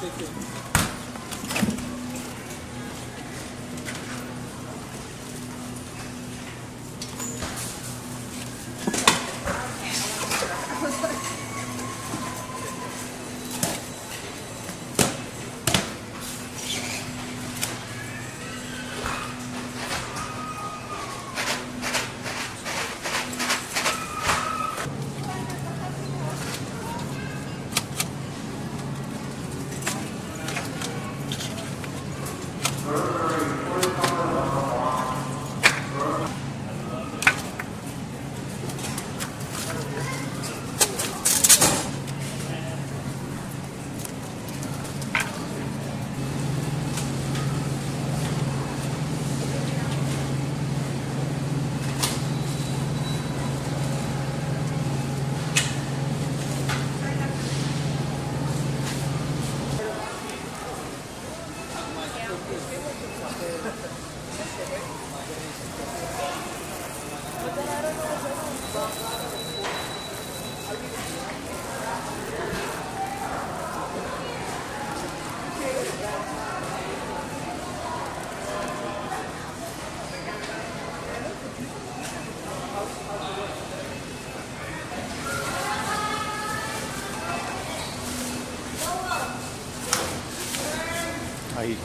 Teşekkür ederim. 啊，一米。